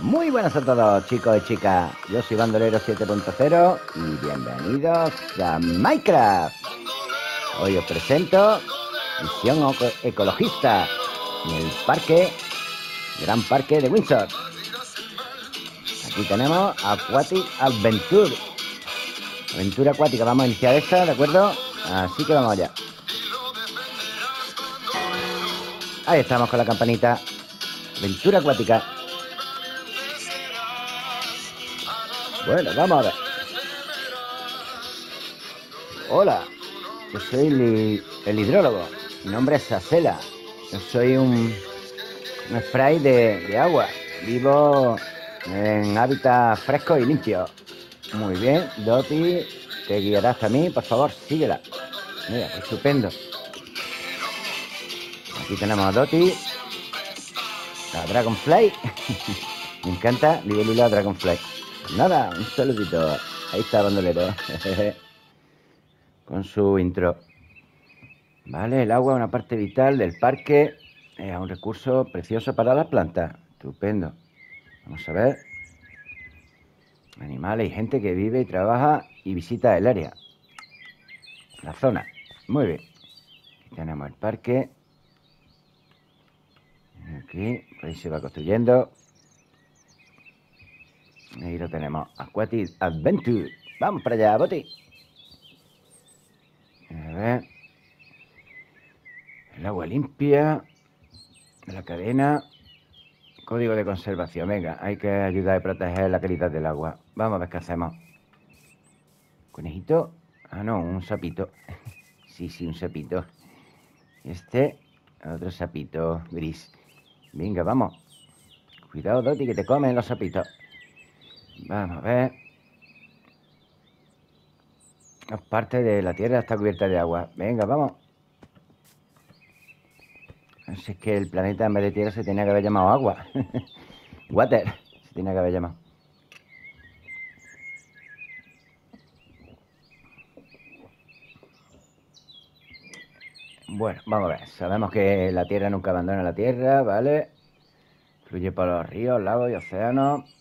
Muy buenas a todos chicos y chicas, yo soy Bandolero 7.0 y bienvenidos a Minecraft. Hoy os presento Misión Ecologista en el parque, Gran Parque de Windsor. Aquí tenemos Aquatic Adventure. Aventura acuática, vamos a iniciar esta, ¿de acuerdo? Así que vamos allá. Ahí estamos con la campanita. Aventura acuática. Bueno, vamos a ver. Hola, yo soy el, hidrólogo. Mi nombre es Sacela. Yo soy un, un spray de, agua. Vivo en hábitat fresco y limpio. Muy bien, Doti, te guiarás a mí, por favor, síguela. Mira, estupendo. Aquí tenemos a Doti, la Dragonfly. Me encanta Libelula Dragonfly. Nada, un saludito. Ahí está Bandolero. Con su intro. Vale, el agua es una parte vital del parque. Es un recurso precioso para las plantas. Estupendo. Vamos a ver. Animales y gente que vive y trabaja y visita el área. La zona. Muy bien. Aquí tenemos el parque. Aquí, ahí se va construyendo. Ahí lo tenemos. Aquatic Adventure. Vamos para allá, Boti. A ver. El agua limpia. La cadena. Código de conservación. Venga, hay que ayudar a proteger la calidad del agua. Vamos a ver qué hacemos. Conejito. Ah, no, un sapito. sí, sí, un sapito. Este, otro sapito gris. Venga, vamos. Cuidado, Doti, que te comen los sapitos. Vamos a ver. Parte de la tierra está cubierta de agua. Venga, vamos. Así es que el planeta en vez de tierra se tenía que haber llamado agua. Water. Se tenía que haber llamado. Bueno, vamos a ver. Sabemos que la Tierra nunca abandona la Tierra, ¿vale? Fluye por los ríos, lagos y océanos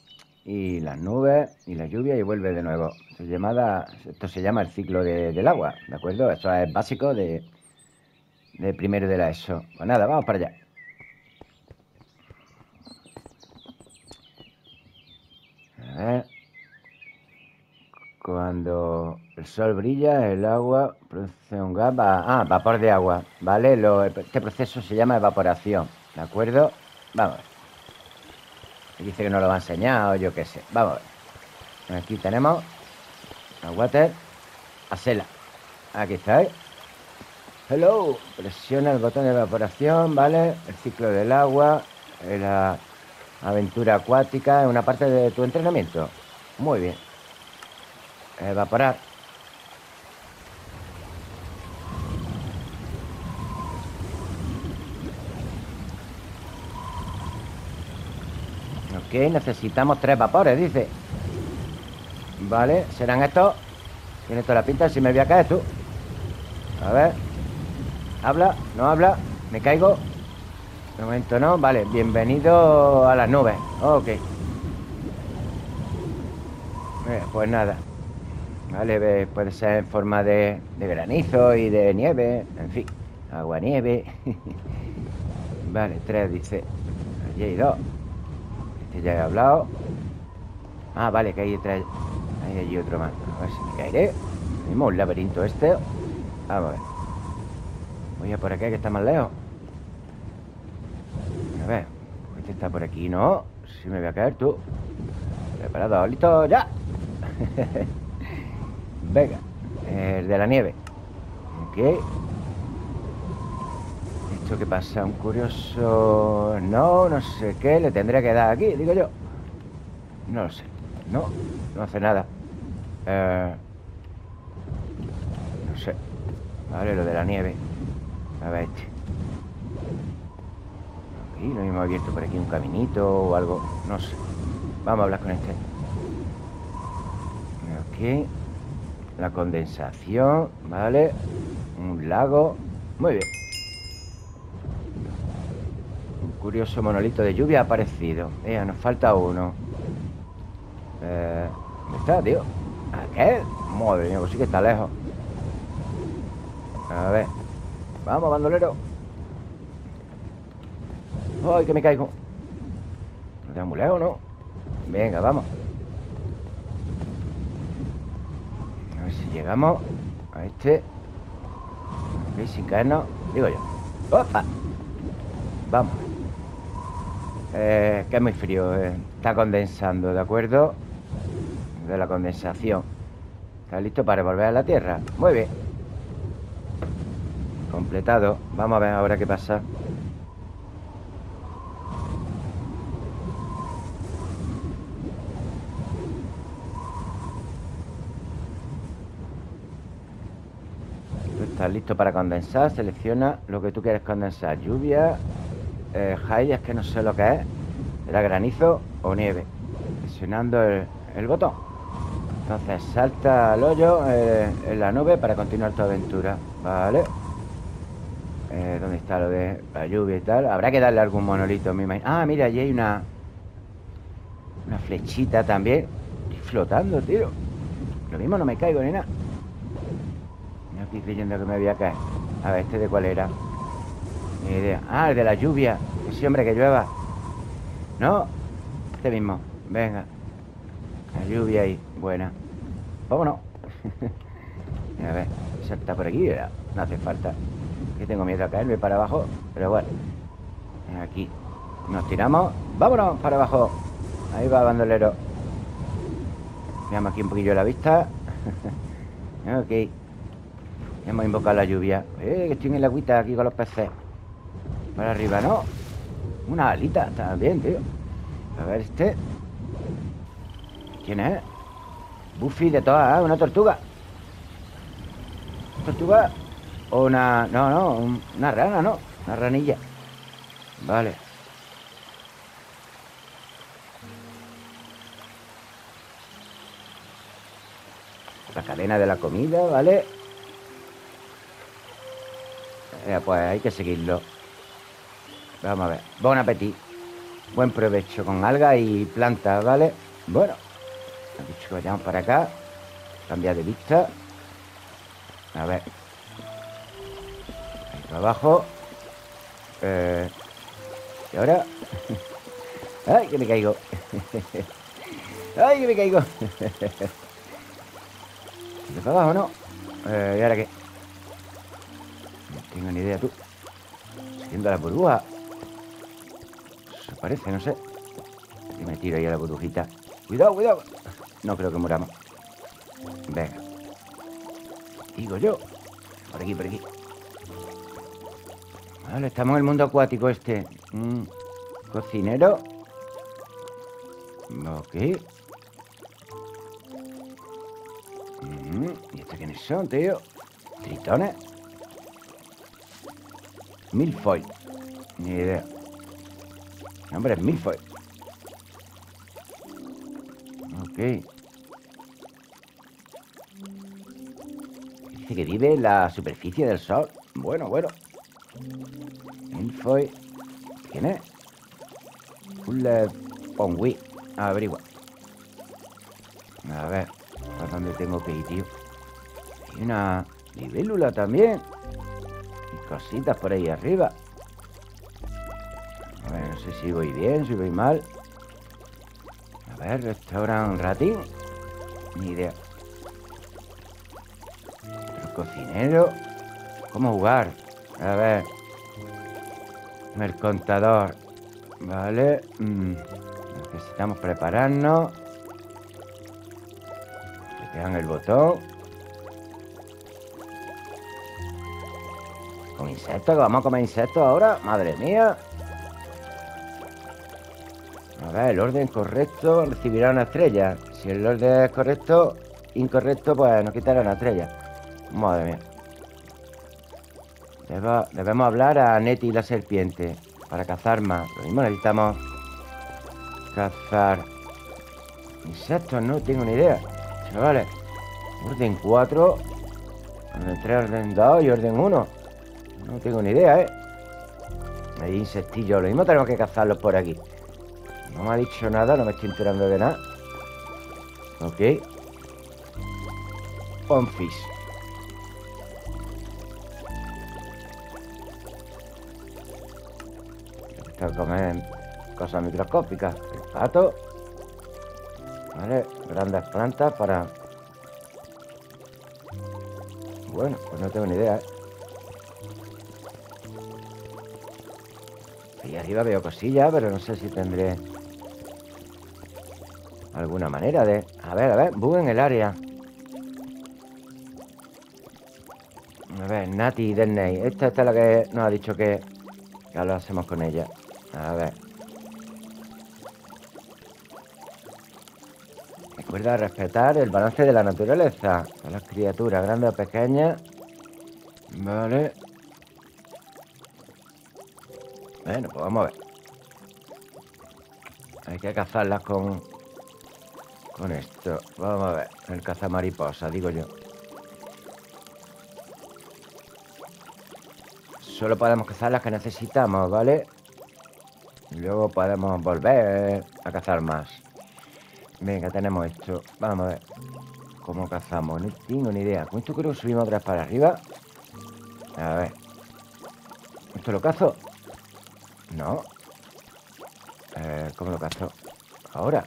y las nubes y la lluvia y vuelve de nuevo. Esto, llamada, esto se llama el ciclo del agua, ¿de acuerdo? Esto es básico de, de primero de la ESO. Pues nada, vamos para allá. A ver. Cuando el sol brilla, el agua produce un gas. ah, vapor de agua, ¿vale? este proceso se llama evaporación, ¿de acuerdo? Vamos. Dice que no lo ha enseñado, yo qué sé. Vamos a ver. Aquí tenemos a Water, a Sela. Aquí está. ¿eh? Hello. Presiona el botón de evaporación, ¿vale? El ciclo del agua, la aventura acuática, es una parte de tu entrenamiento. Muy bien. Evaporar. Ok, necesitamos tres vapores, dice. Vale, serán estos. Tiene toda la pinta, si me voy a caer tú. A ver. Habla, no habla. Me caigo. De momento no. Vale, bienvenido a las nubes. Ok. pues nada. Vale, puede ser en forma de, de granizo y de nieve. En fin, agua nieve. vale, tres dice. Allí hay dos ya he hablado. Ah, vale, que hay tres. Hay allí otro más. A ver si me caeré. Tenemos un laberinto este. Vamos a ver. Voy a por acá que está más lejos. A ver. Este está por aquí, ¿no? Si me voy a caer tú. Preparado, listo, ya. Venga. El de la nieve. Ok. ¿Esto qué pasa? Un curioso... No, no sé qué. Le tendría que dar aquí, digo yo. No lo sé. No, no hace nada. Eh, no sé. Vale, lo de la nieve. A ver este. Aquí lo hemos abierto por aquí un caminito o algo. No sé. Vamos a hablar con este. Aquí. La condensación. Vale. Un lago. Muy bien. Curioso monolito de lluvia ha aparecido. Mira, nos falta uno. Eh, ¿Dónde está, tío? ¿A qué? Madre mía, pues sí que está lejos. A ver. Vamos, bandolero. ¡Ay, que me caigo! ¿No tengo muy lejos, no? Venga, vamos. A ver si llegamos a este. Ok, sin caernos. Digo yo. ¡Opa! Vamos. Eh, que es muy frío. eh. Está condensando, ¿de acuerdo? De la condensación. ¿Está listo para volver a la Tierra? Muy bien. Completado. Vamos a ver ahora qué pasa. Estás listo para condensar. Selecciona lo que tú quieres condensar. Lluvia, eh, es que no sé lo que es. ¿Era granizo o nieve? Presionando el, el botón. Entonces salta al hoyo eh, en la nube para continuar tu aventura. Vale. Eh, ¿Dónde está lo de la lluvia y tal? Habrá que darle algún monolito, me imagino. Ah, mira, allí hay una... Una flechita también. Estoy flotando, tío. Lo mismo no me caigo nada. No estoy creyendo que me voy a caer. A ver, ¿este de cuál era? Ni idea. Ah, el de la lluvia. Sí, hombre, que llueva. No, este mismo. Venga. La lluvia ahí. Buena. Vámonos. a ver, salta por aquí. No hace falta. Que tengo miedo a caerme para abajo. Pero bueno. Aquí. Nos tiramos. Vámonos para abajo. Ahí va, bandolero. Veamos aquí un poquillo la vista. ok. Hemos invocado la lluvia. Eh, que estoy en el agüita aquí con los peces. Para arriba, ¿no? Una alita también, tío. A ver, este. ¿Quién es? Buffy de todas, ¿eh? Una tortuga. ¿Tortuga? O una... No, no, un- una rana, ¿no? Una ranilla. Vale. La cadena de la comida, ¿vale? Eh, pues hay que seguirlo. Vamos a ver. Buen apetito. Buen provecho con algas y plantas, ¿vale? Bueno. Han dicho que vayamos para acá. Cambiar de vista. A ver. Ahí para abajo. Eh, y ahora. ¡Ay, que me caigo! ¡Ay, que me caigo! ¿De para abajo no? Eh, ¿Y ahora qué? No tengo ni idea, tú. Siguiendo la burbuja. Parece, no sé. Y me tiro ahí a la burbujita. Cuidado, cuidado. No creo que muramos. Venga. Digo yo. Por aquí, por aquí. Vale, estamos en el mundo acuático este. Mm, Cocinero. Ok. Mm, ¿Y estos quiénes son, tío? Tritones. Milfoy. Ni idea. Nombre es Milfoy. Ok. Dice que vive en la superficie del sol. Bueno, bueno. Milfoy. ¿Quién es? Full Pongui. Averigua. A ver. ¿A dónde tengo que ir, tío? Hay una libélula también. Y cositas por ahí arriba. Sé si voy bien, si voy mal. A ver, restaurante ratín. Ni idea. El cocinero. ¿Cómo jugar? A ver. El contador. Vale. mm, Necesitamos prepararnos. Le el botón. Con insectos, vamos a comer insectos ahora. Madre mía. El orden correcto recibirá una estrella. Si el orden es correcto, incorrecto, pues nos quitará una estrella. Madre mía. Debemos hablar a Neti la serpiente para cazar más. Lo mismo necesitamos cazar insectos, no tengo ni idea. Chavales, orden 4, orden 3, orden 2 y orden 1. No tengo ni idea, ¿eh? Hay insectillos. Lo mismo tenemos que cazarlos por aquí. No me ha dicho nada, no me estoy enterando de nada. Ok. Ponfis. Esto comer cosas microscópicas. El pato. Vale, grandes plantas para... Bueno, pues no tengo ni idea, ¿eh? Ahí arriba veo cosillas, pero no sé si tendré alguna manera de... A ver, a ver, bug en el área. A ver, Nati y Disney. Esta, esta es la que nos ha dicho que, que lo hacemos con ella. A ver. Recuerda respetar el balance de la naturaleza. Con las criaturas grandes o pequeñas. Vale. Bueno, pues vamos a ver. Hay que cazarlas con... Con esto. Vamos a ver. El cazamariposa, digo yo. Solo podemos cazar las que necesitamos, ¿vale? Y luego podemos volver a cazar más. Venga, tenemos esto. Vamos a ver. ¿Cómo cazamos? No tengo ni idea. ¿Con esto creo que subimos vez para arriba? A ver. ¿Esto lo cazo? No. Eh, ¿Cómo lo cazo? Ahora.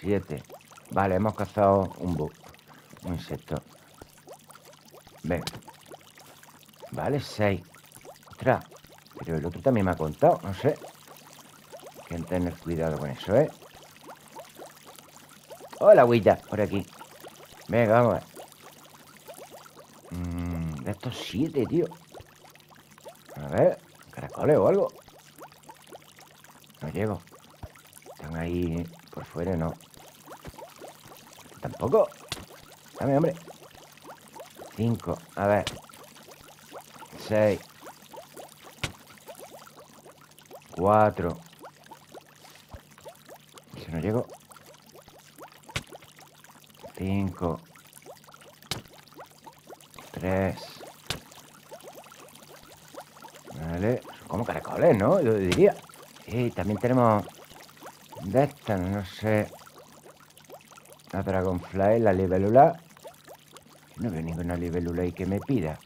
Siete. Vale, hemos cazado un bug. Un insecto. Ven. Vale, seis. Ostras. Pero el otro también me ha contado. No sé. Hay que tener cuidado con eso, ¿eh? Hola, agüita. Por aquí. Venga, vamos a ver. Mm, de estos siete, tío. A ver. Caracoles o algo. No llego. Están ahí por fuera, no. Tampoco. Dame, hombre. Cinco. A ver. Seis. Cuatro. Si no llego. Cinco. Tres. Vale. Son como caracoles, ¿no? Yo diría. Y también tenemos de estas, no sé. La Dragonfly, la libélula. No veo ninguna libélula ahí que me pida.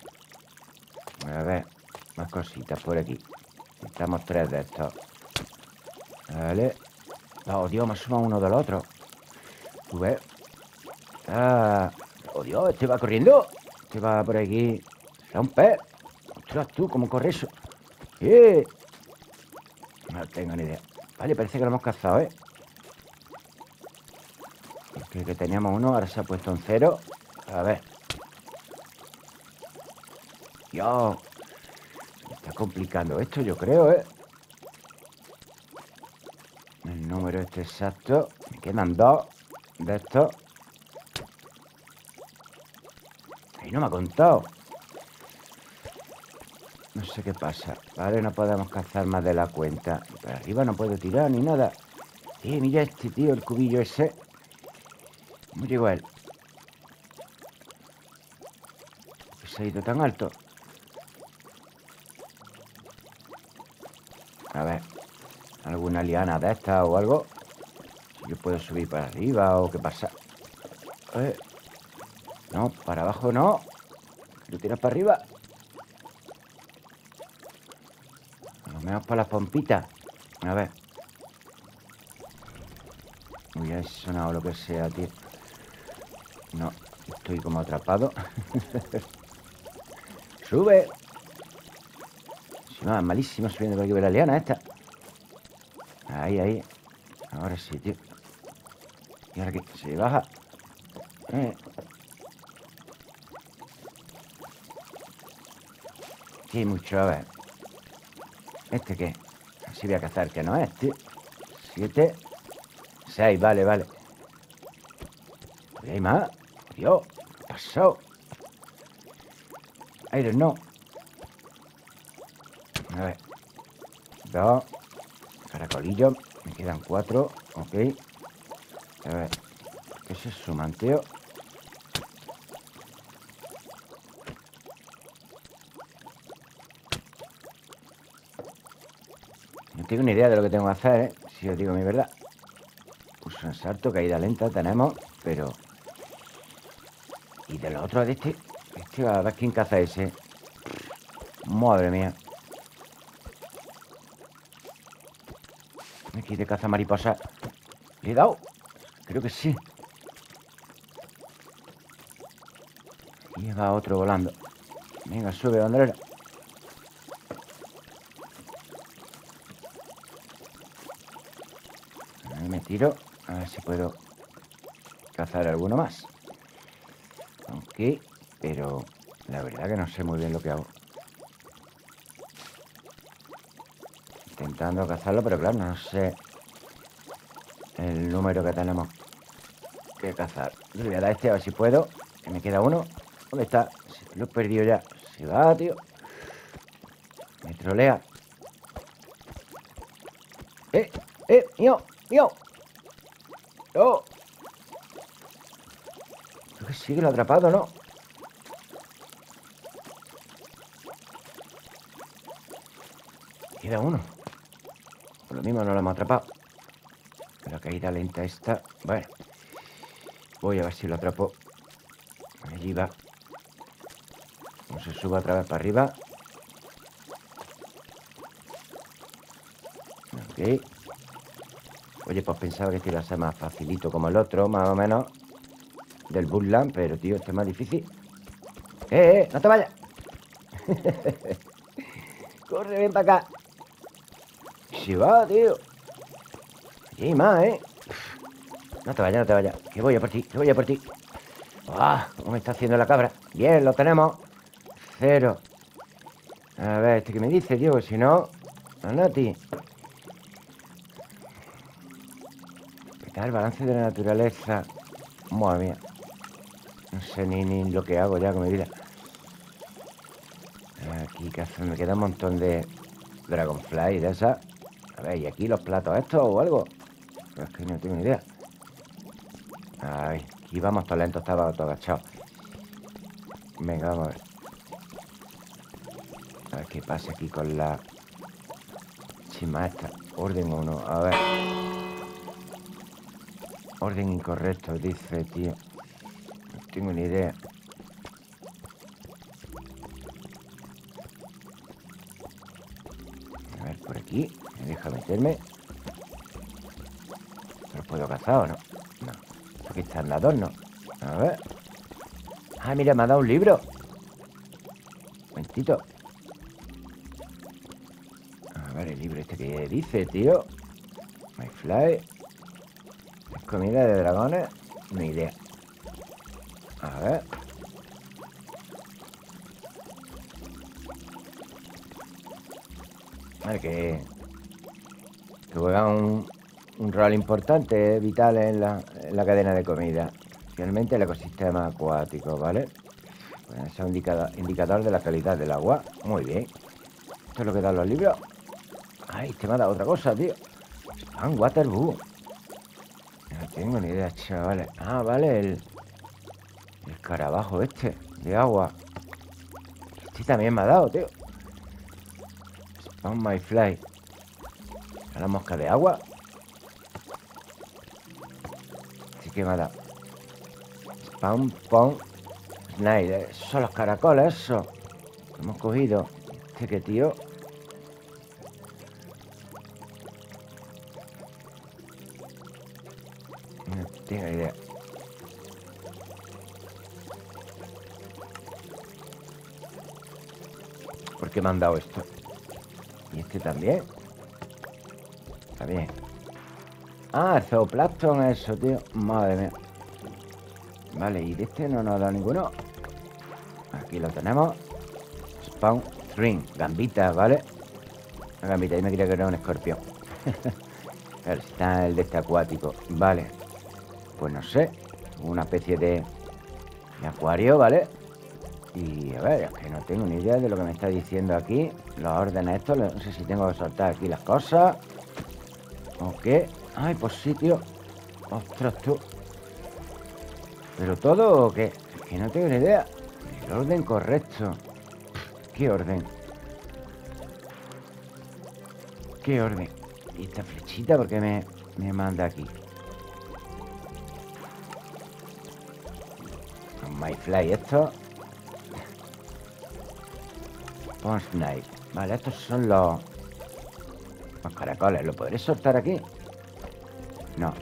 A ver, más cositas por aquí. Necesitamos tres de estos. Vale. Oh, Dios, me suma uno del otro. ¿Tú ves? Ah. Oh, Dios, este va corriendo. Este va por aquí. ¿Será un pez? Ostras, tú, ¿cómo corre eso? ¡Eh! No tengo ni idea. Vale, parece que lo hemos cazado, ¿eh? Porque que teníamos uno, ahora se ha puesto en cero. A ver. Dios. Está complicando esto, yo creo, ¿eh? El número este exacto. Me quedan dos de estos. Ahí no me ha contado. No sé qué pasa. Vale, no podemos cazar más de la cuenta. Para arriba no puedo tirar ni nada. Eh, mira este tío, el cubillo ese. ¿Cómo llegó él? Se ha ido tan alto. A ver. ¿Alguna liana de esta o algo? Si yo puedo subir para arriba o qué pasa. No, para abajo no. Lo tiras para arriba. Vamos para las pompitas. A ver. Uy, ha sonado lo que sea, tío. No, estoy como atrapado. ¡Sube! Si no, es malísimo subiendo por aquí ver la liana esta. Ahí, ahí. Ahora sí, tío. Y ahora que se baja. Eh. Aquí hay mucho, a ver. ¿Este qué? Así voy a cazar, que no es, tío. Siete. Seis, vale, vale. ¿Y hay más? Dios, ¿qué pasó? I don't. A ver. Dos. Caracolillo. Me quedan cuatro. Ok. A ver. ¿Qué es eso, manteo? tengo ni idea de lo que tengo que hacer, ¿eh? Si os digo mi verdad. Puso un salto, caída lenta tenemos, pero... De los otros de este... Este, a ver quién caza ese. Madre mía. Aquí de caza mariposa. ¿Le he dado? Creo que sí. Y va otro volando. Venga, sube, bandera. me tiro. A ver si puedo cazar alguno más. Aunque, pero la verdad que no sé muy bien lo que hago. Intentando cazarlo, pero claro, no sé el número que tenemos que cazar. Le voy a dar este a ver si puedo. Que me queda uno. ¿Dónde está? Lo he perdido ya. Se va, tío. Me trolea. ¡Eh! ¡Eh! ¡Mío! ¡Mío! ¡Oh! Sigue lo atrapado, ¿no? Queda uno. Por lo mismo no lo hemos atrapado. La caída lenta esta. Bueno. Voy a ver si lo atrapo. Allí va. Vamos se suba otra vez para arriba. Ok. Oye, pues pensaba que este iba a ser más facilito como el otro, más o menos. Del Bullland, pero tío, este es más difícil. ¡Eh, eh! ¡No te vayas! Corre, ven para acá. Si va, tío. Y más, ¿eh? No te vayas, no te vayas. Que voy a por ti, que voy a por ti. ¡Ah! ¿Cómo me está haciendo la cabra? Bien, lo tenemos. Cero. A ver, ¿este qué me dice, tío? Si no... Nati. el balance de la naturaleza. Madre mía. No sé ni, ni lo que hago ya con mi vida. Aquí que me queda un montón de Dragonfly de esas. A ver, ¿y aquí los platos estos o algo? es que no tengo ni idea. Ay, aquí vamos todo lento, estaba todo agachado. Venga, vamos a ver. A ver qué pasa aquí con la chima esta. Orden 1, a ver. Orden incorrecto, dice, tío. No tengo ni idea. A ver, por aquí. Me deja meterme. ¿Lo puedo cazar o no? No. Aquí está el adorno. A ver. Ah, mira, me ha dado un libro. Momentito. A ver, el libro este que dice, tío. My fly. Comida de dragones, ni idea. A ver. Vale, que, juega un, rol importante, vital en la, en la, cadena de comida. Finalmente el ecosistema acuático, ¿vale? Pues es un indicador, de la calidad del agua. Muy bien. Esto es lo que dan los libros. Ay, te este me ha dado otra cosa, tío. Spam Water Boo tengo ni idea, chavales. Ah, vale, el, el escarabajo este de agua. Este también me ha dado, tío. Spawn my fly. A la mosca de agua. Sí que me ha dado. Spawn pong snide. Son los caracoles, eso. hemos cogido. Este que tío. tengo idea. ¿Por qué me han dado esto? ¿Y este también? Está bien. Ah, el eso, tío. Madre mía. Vale, y de este no nos dado ninguno. Aquí lo tenemos. Spawn String. Gambita, ¿vale? Una gambita. Y me quería que un escorpión. ver, está el de este acuático. Vale pues no sé, una especie de, acuario, ¿vale? Y a ver, es que no tengo ni idea de lo que me está diciendo aquí. Los órdenes esto, no sé si tengo que soltar aquí las cosas. ¿O qué? Ay, pues sí, tío. Ostras, tú. ¿Pero todo o qué? Es que no tengo ni idea. El orden correcto. ¿Qué orden? ¿Qué orden? ¿Y esta flechita por qué me, me manda aquí? Myfly, esto. Snipe. Vale, estos son los... Los caracoles. ¿Lo podré soltar aquí? No.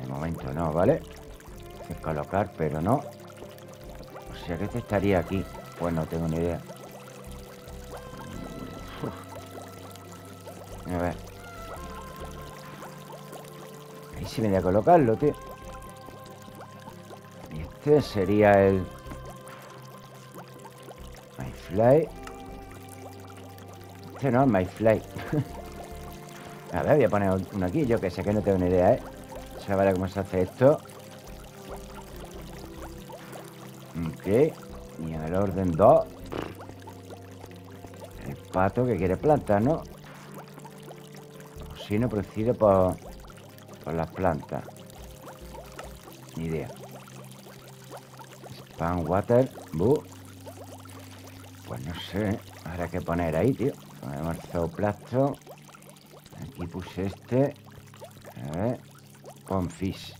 De momento no, ¿vale? Que colocar, pero no. O sea que este estaría aquí. Pues no tengo ni idea. A ver. Ahí sí vendría a colocarlo, tío. Y este sería el... Fly. Este no, My Fly. a ver, voy a poner uno aquí. Yo que sé que no tengo ni idea, ¿eh? Sabrá cómo se hace esto. Ok. Y en el orden 2. El pato que quiere plantar, ¿no? no producido por, por las plantas. Ni idea. Spam water. Pues sé. Habrá que poner ahí, tío. Ponemos zooplasto. Aquí puse este. A ver. Confish.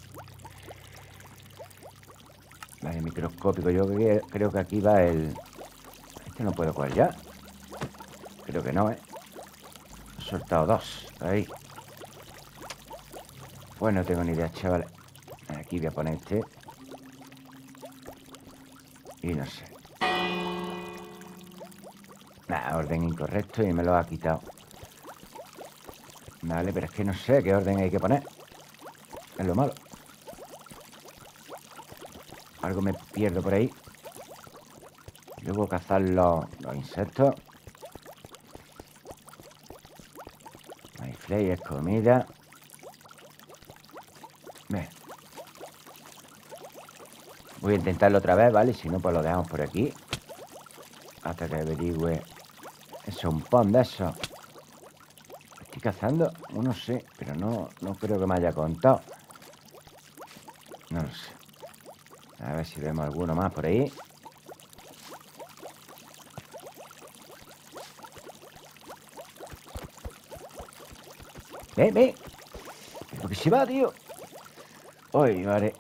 Vale, microscópico. Yo creo que aquí va el... Este no puedo coger ya. Creo que no, ¿eh? He soltado dos. Ahí. Pues no tengo ni idea, chavales. Aquí voy a poner este. Y no sé. Nada, orden incorrecto y me lo ha quitado. Vale, pero es que no sé qué orden hay que poner. Es lo malo. Algo me pierdo por ahí. Luego cazar los, insectos. Play es comida. Voy a intentarlo otra vez, ¿vale? Si no, pues lo dejamos por aquí. Hasta que averigüe. Es un pond de eso. Estoy cazando. Uno sé, pero no, no creo que me haya contado. No lo sé. A ver si vemos alguno más por ahí. Ve, ve. Lo que se va, tío. Uy, vale.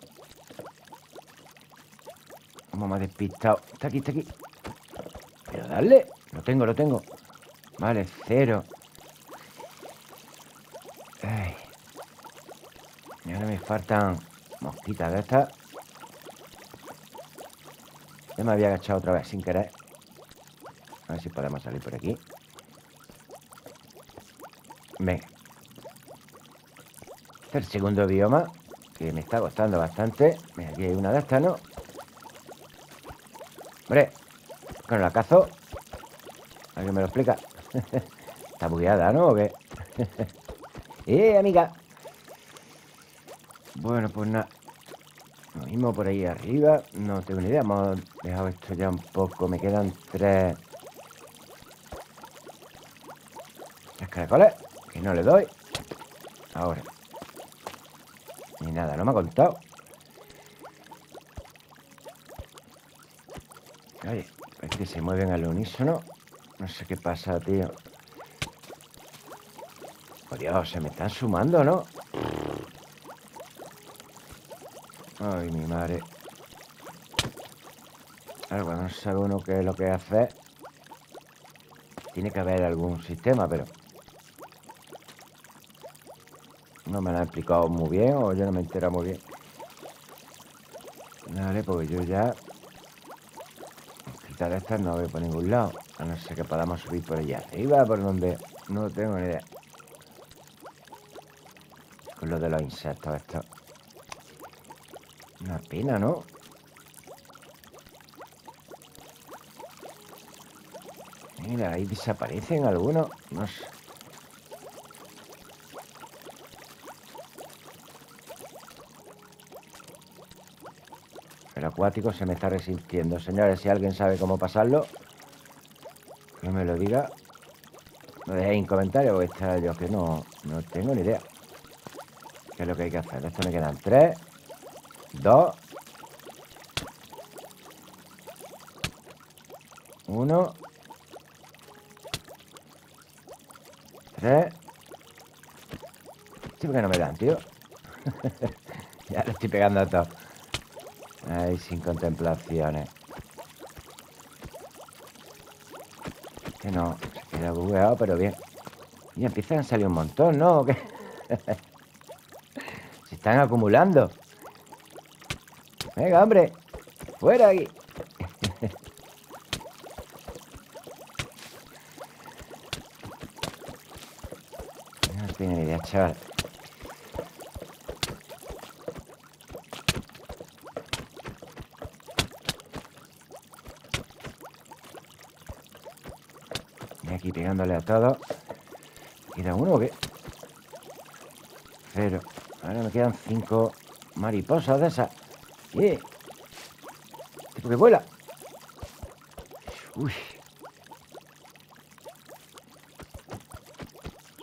Como me ha despistado. Está aquí, está aquí. Pero dale. Lo tengo, lo tengo. Vale, cero. Ay. Y ahora me faltan mosquitas de estas. Ya me había agachado otra vez sin querer. A ver si podemos salir por aquí. Venga el segundo bioma, que me está costando bastante. Mira, aquí hay una de estas, ¿no? Hombre, con la cazo. ¿Alguien me lo explica? está bugueada, ¿no? ¿O qué? ¡Eh, amiga! Bueno, pues nada. Lo mismo por ahí arriba. No tengo ni idea. Hemos dejado esto ya un poco. Me quedan tres... Tres caracoles. Que no le doy. Ahora. Ni nada, no me ha contado. Oye, es que se mueven al unísono. No sé qué pasa, tío. Oh, Dios, se me están sumando, ¿no? Ay, mi madre. Algo, no sabe uno qué es lo que hace. Tiene que haber algún sistema, pero... No me lo han explicado muy bien o yo no me entero muy bien. Vale, porque yo ya... Quitar estas no voy por ningún lado. A no ser que podamos subir por allá arriba, por donde... No tengo ni idea. Con lo de los insectos esto. Una pena, ¿no? Mira, ahí desaparecen algunos. No sé. acuático se me está resistiendo. Señores, si alguien sabe cómo pasarlo, que me lo diga. No dejéis en comentarios, porque está yo que no, no tengo ni idea. ¿Qué es lo que hay que hacer? Esto me quedan tres, dos, uno, tres ¿Este por qué no me dan, tío? ya lo estoy pegando a todo. Ahí sin contemplaciones. Que no, queda bugueado, pero bien. Y empiezan a salir un montón, ¿no? se están acumulando. Venga, hombre. Fuera aquí. no tiene idea, chaval. Aquí pegándole a todo. ¿Queda uno o qué? Cero. Ahora me quedan cinco mariposas de esas. ¿Qué? ¿Tipo que vuela? Uy.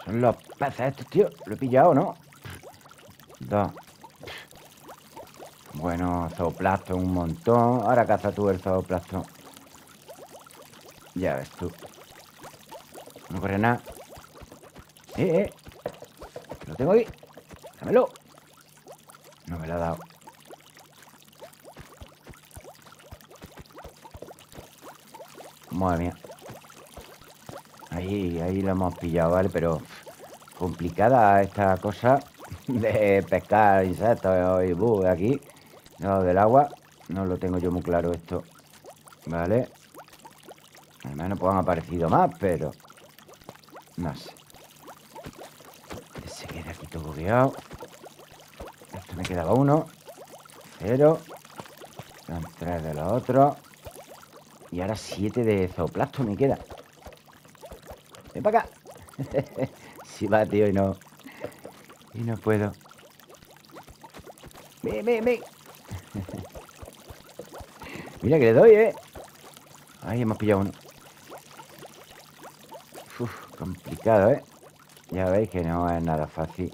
Son los peces estos, tío. Lo he pillado, ¿no? Dos. Bueno, zooplasto un montón. Ahora caza tú el zooplasto. Ya ves tú. No corre nada. Eh, eh. Lo tengo ahí. Dámelo. No me lo ha dado. Madre mía. Ahí, ahí lo hemos pillado, ¿vale? Pero complicada esta cosa de pescar insectos y bu, aquí. No, del agua. No lo tengo yo muy claro esto. ¿Vale? Al menos pues han aparecido más, pero... No sé. Se queda aquí todo bugueado. Esto me quedaba uno. Cero. Son tres de los otros. Y ahora siete de zooplasto me queda. Ven para acá. si va, tío, y no. Y no puedo. Ven, ven, ven. Mira que le doy, ¿eh? Ahí hemos pillado uno. Complicado, ¿eh? Ya veis que no es nada fácil.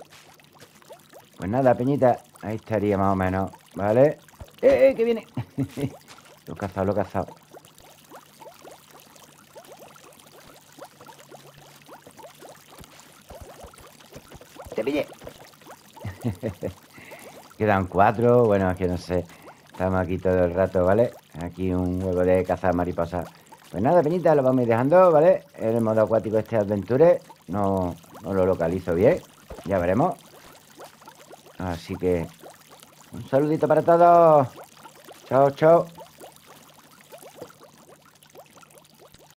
Pues nada, Peñita, ahí estaría más o menos, ¿vale? ¡Eh, eh, que viene! lo he cazado, lo he cazado. ¡Te pillé! Quedan cuatro, bueno, es que no sé. Estamos aquí todo el rato, ¿vale? Aquí un huevo de cazar mariposas. Pues nada, Peñita, lo vamos a ir dejando, ¿vale? En el modo acuático este Adventure. No, no lo localizo bien. Ya veremos. Así que un saludito para todos. Chao, chao.